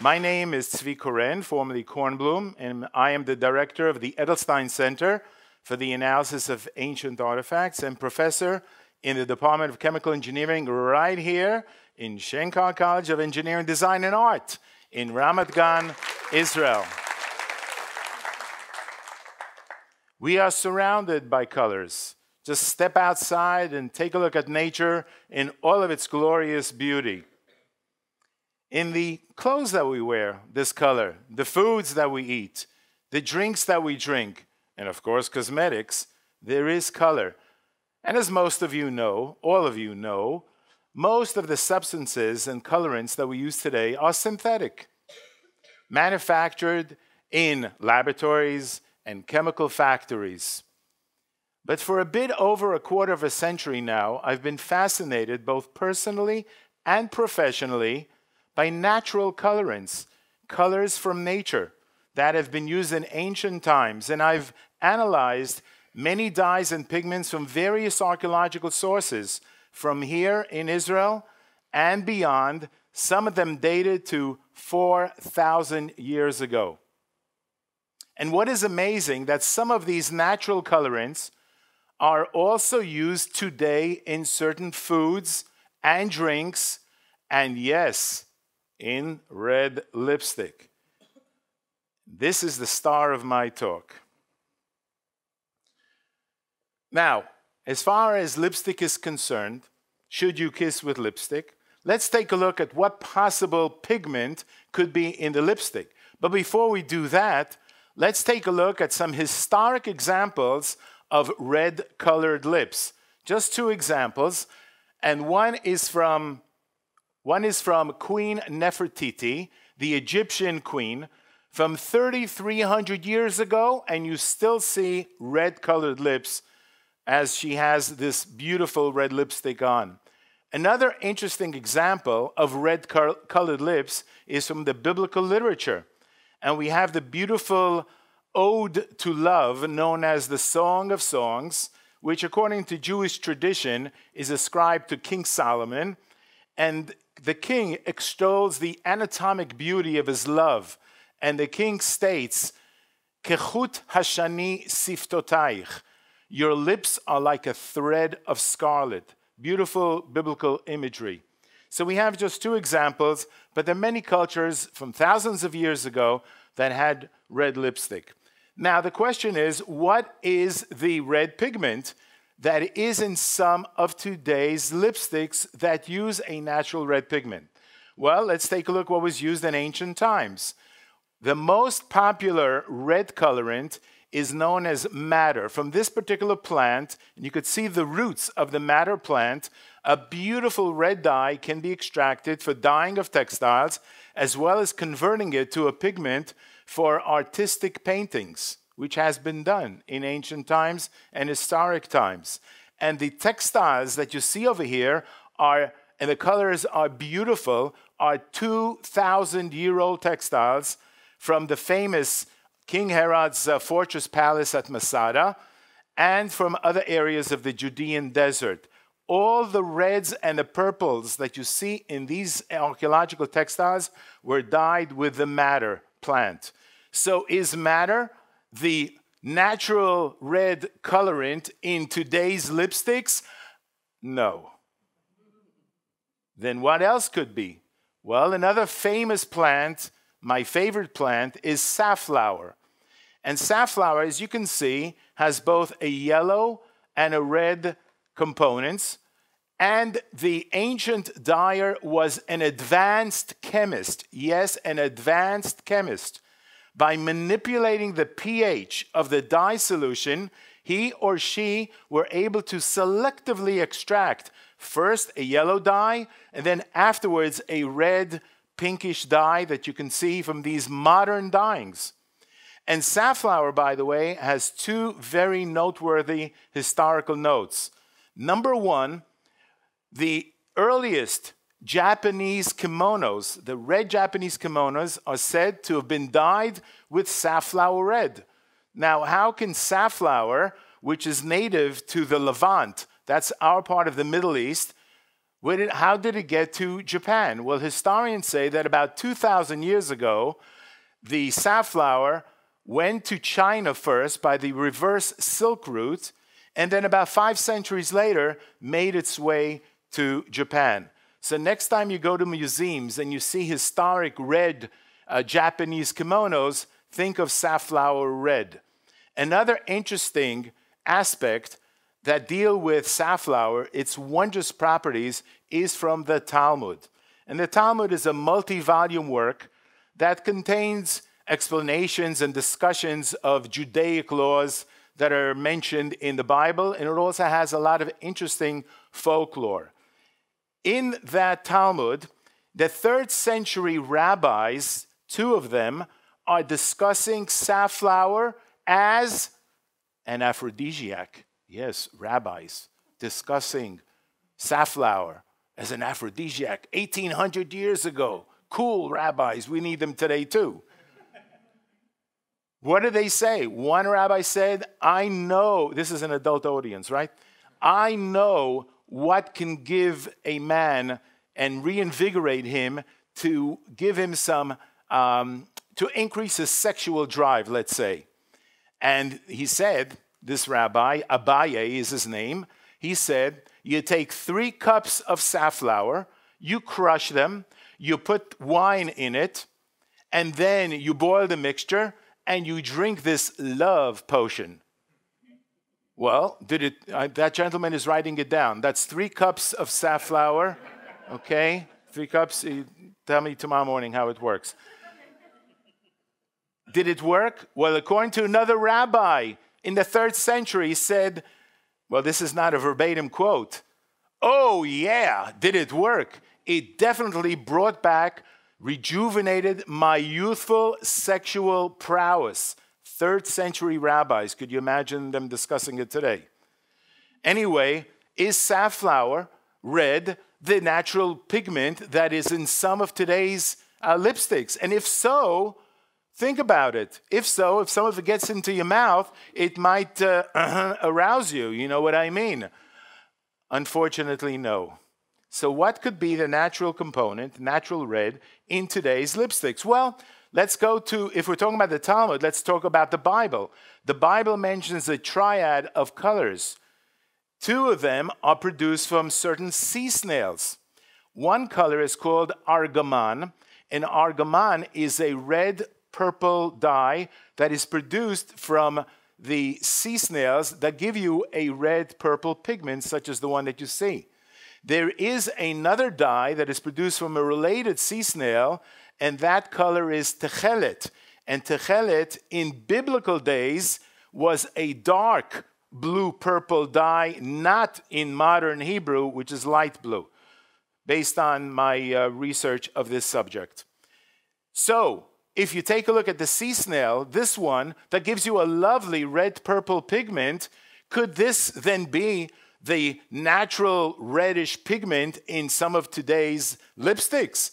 My name is Zvi Koren, formerly Kornblum, and I am the director of the Edelstein Center for the Analysis of Ancient Artifacts and professor in the Department of Chemical Engineering right here in Shenkar College of Engineering, Design, and Art in Ramat Gan, Israel. We are surrounded by colors. Just step outside and take a look at nature in all of its glorious beauty. In the clothes that we wear, this color, the foods that we eat, the drinks that we drink, and of course, cosmetics, there is color. And as most of you know, all of you know, most of the substances and colorants that we use today are synthetic, manufactured in laboratories and chemical factories. But for a bit over a quarter of a century now, I've been fascinated both personally and professionally by natural colorants, colors from nature that have been used in ancient times. And I've analyzed many dyes and pigments from various archaeological sources from here in Israel and beyond, some of them dated to 4,000 years ago. And what is amazing that some of these natural colorants are also used today in certain foods and drinks, and yes, in red lipstick. This is the star of my talk. Now, as far as lipstick is concerned, should you kiss with lipstick? Let's take a look at what possible pigment could be in the lipstick. But before we do that, let's take a look at some historic examples of red colored lips. Just two examples, and one is from one is from Queen Nefertiti, the Egyptian queen, from 3,300 years ago, and you still see red colored lips as she has this beautiful red lipstick on. Another interesting example of red colored lips is from the biblical literature. And we have the beautiful ode to love known as the Song of Songs, which, according to Jewish tradition, is ascribed to King Solomon. And the king extols the anatomic beauty of his love. And the king states, Kechut hashani siftotaich. Your lips are like a thread of scarlet. Beautiful biblical imagery. So we have just two examples, but there are many cultures from thousands of years ago that had red lipstick. Now, the question is what is the red pigment that is in some of today's lipsticks that use a natural red pigment? Well, let's take a look what was used in ancient times. The most popular red colorant is known as madder. From this particular plant, and you could see the roots of the madder plant, a beautiful red dye can be extracted for dyeing of textiles, as well as converting it to a pigment for artistic paintings, which has been done in ancient times and historic times. And the textiles that you see over here are, and the colors are beautiful, are 2,000 year old textiles from the famous King Herod's uh, fortress palace at Masada and from other areas of the Judean desert. All the reds and the purples that you see in these archaeological textiles were dyed with the madder plant. So, is madder the natural red colorant in today's lipsticks? No. Then what else could be? Well, another famous plant, my favorite plant, is safflower. And safflower, as you can see, has both a yellow and a red components. And the ancient dyer was an advanced chemist. Yes, an advanced chemist by manipulating the pH of the dye solution, he or she were able to selectively extract first a yellow dye and then afterwards a red pinkish dye that you can see from these modern dyings. And safflower, by the way, has two very noteworthy historical notes. Number one, the earliest Japanese kimonos, the red Japanese kimonos, are said to have been dyed with safflower red. Now, how can safflower, which is native to the Levant, that's our part of the Middle East, Did, how did it get to Japan? Well, historians say that about 2,000 years ago, the safflower went to China first by the reverse Silk Route, and then about five centuries later, made its way to Japan. So, next time you go to museums and you see historic red uh, Japanese kimonos, think of safflower red. Another interesting aspect that deal with safflower, its wondrous properties, is from the Talmud. And the Talmud is a multi volume work that contains explanations and discussions of Judaic laws that are mentioned in the Bible, and it also has a lot of interesting folklore. In that Talmud, the third century rabbis, two of them, are discussing safflower as an aphrodisiac. Yes, rabbis discussing safflower as an aphrodisiac 1800 years ago. Cool rabbis, we need them today too. What did they say? One rabbi said, I know, this is an adult audience, right? I know what can give a man and reinvigorate him to give him some, um, to increase his sexual drive, let's say. And he said, this rabbi, Abaye is his name, he said, You take three cups of safflower, you crush them, you put wine in it, and then you boil the mixture and you drink this love potion. Well, did it? Uh, that gentleman is writing it down. That's three cups of safflower. Okay, three cups. Tell me tomorrow morning how it works. Did it work? Well, according to another rabbi in the third century, he said, well, this is not a verbatim quote. Oh, yeah, did it work? It definitely brought back, rejuvenated my youthful sexual prowess. Third century rabbis, could you imagine them discussing it today? Anyway, is safflower red the natural pigment that is in some of today's uh, lipsticks? And if so, Think about it. If so, if some of it gets into your mouth, it might uh, arouse you. You know what I mean? Unfortunately, no. So, what could be the natural component, natural red, in today's lipsticks? Well, let's go to, if we're talking about the Talmud, let's talk about the Bible. The Bible mentions a triad of colors. Two of them are produced from certain sea snails. One color is called argaman, and argaman is a red purple dye that is produced from the sea snails that give you a red purple pigment, such as the one that you see. There is another dye that is produced from a related sea snail, and that color is techelet. And techelet in biblical days was a dark blue purple dye, not in modern Hebrew, which is light blue, based on my uh, research of this subject. So, if you take a look at the sea snail, this one that gives you a lovely red purple pigment, could this then be the natural reddish pigment in some of today's lipsticks?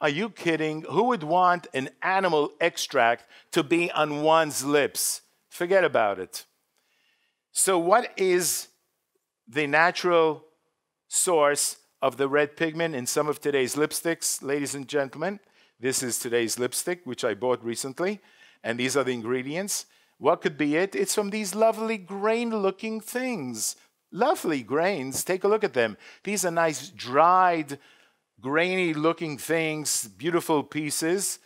Are you kidding? Who would want an animal extract to be on one's lips? Forget about it. So, what is the natural source of the red pigment in some of today's lipsticks, ladies and gentlemen? This is today's lipstick, which I bought recently, and these are the ingredients. What could be it? It's from these lovely grain looking things. Lovely grains. Take a look at them. These are nice, dried, grainy looking things, beautiful pieces.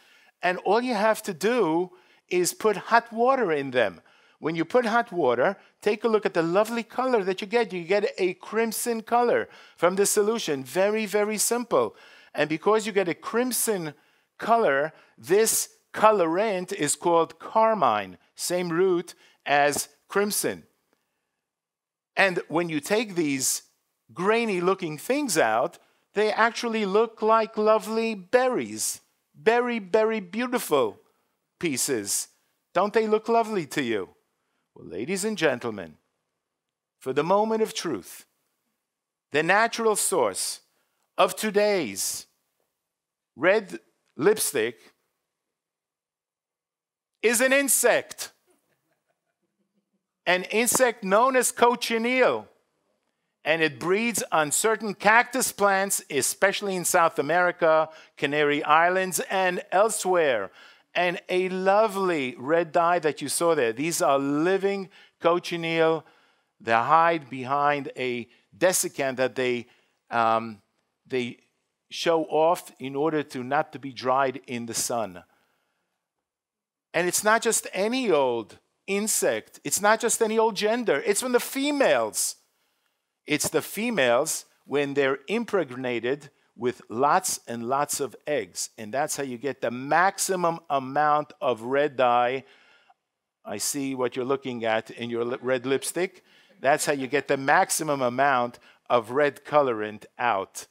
And all you have to do is put hot water in them. When you put hot water, take a look at the lovely color that you get. You get a crimson color from the solution. Very, very simple. And because you get a crimson color, this colorant is called carmine, same root as crimson. And when you take these grainy looking things out, they actually look like lovely berries. Very, very beautiful pieces. Don't they look lovely to you? Well, ladies and gentlemen, for the moment of truth, the natural source of today's red lipstick is an insect. An insect known as cochineal. And it breeds on certain cactus plants, especially in South America, Canary Islands, and elsewhere. And a lovely red dye that you saw there. These are living cochineal. They hide behind a desiccant that they, um, they show off in order to not to be dried in the sun. And it's not just any old insect, it's not just any old gender, it's from the females. It's the females when they're impregnated with lots and lots of eggs. And that's how you get the maximum amount of red dye. I see what you're looking at in your red lipstick. That's how you get the maximum amount of red colorant out.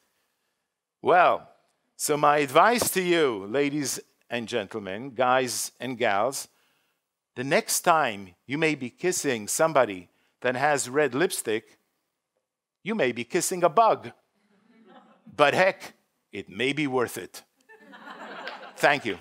Well, so my advice to you, ladies and gentlemen, guys and gals, the next time you may be kissing somebody that has red lipstick, you may be kissing a bug. But heck, it may be worth it. Thank you.